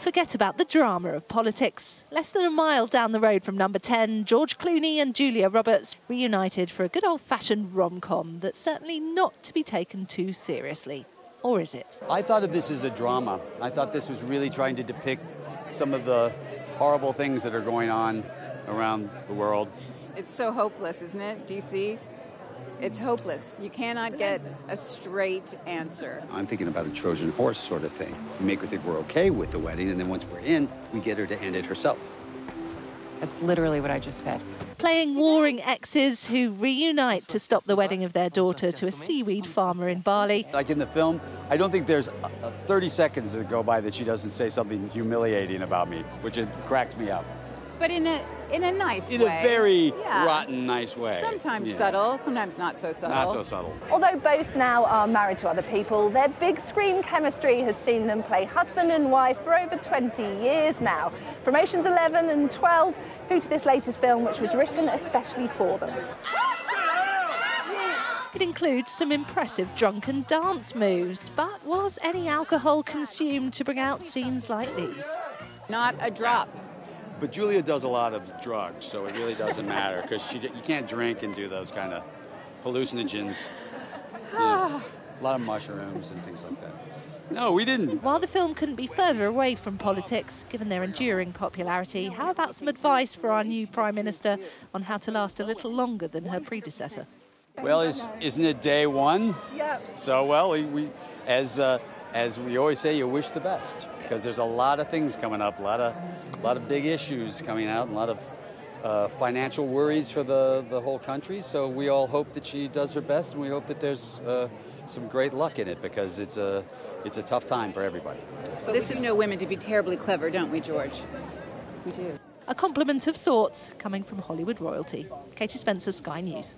Forget about the drama of politics. Less than a mile down the road from number 10, George Clooney and Julia Roberts reunited for a good old fashioned rom com that's certainly not to be taken too seriously. Or is it? I thought of this as a drama. I thought this was really trying to depict some of the horrible things that are going on around the world. It's so hopeless, isn't it? Do you see? It's hopeless. You cannot get a straight answer. I'm thinking about a Trojan horse sort of thing. We make her think we're okay with the wedding, and then once we're in, we get her to end it herself. That's literally what I just said. Playing warring exes who reunite to stop the wedding of their daughter to a seaweed farmer in Bali. Like in the film, I don't think there's a, a 30 seconds that go by that she doesn't say something humiliating about me, which it cracks me up. But in a in a nice in way. a very Yeah. rotten, nice way. Sometimes Yeah. subtle, sometimes not so subtle. Not so subtle. Although both now are married to other people, their big screen chemistry has seen them play husband and wife for over 20 years now. From Ocean's 11 and 12 through to this latest film, which was written especially for them. It includes some impressive drunken dance moves, but was any alcohol consumed to bring out scenes like these? Not a drop. But Julia does a lot of drugs, so it really doesn't matter because she you can't drink and do those kind of hallucinogens. Yeah. a lot of mushrooms and things like that. No, we didn't. While the film couldn't be further away from politics, given their enduring popularity, how about some advice for our new Prime Minister on how to last a little longer than her predecessor? Well, is, isn't it day one? Yep. So, well, we, we as uh, as we always say, you wish the best because there's a lot of things coming up, a lot of a lot of big issues coming out, and a lot of uh, financial worries for the the whole country. So we all hope that she does her best, and we hope that there's uh, some great luck in it because it's a it's a tough time for everybody. But this is no women to be terribly clever, don't we, George? We do. A compliment of sorts coming from Hollywood royalty. Katie Spencer, Sky News.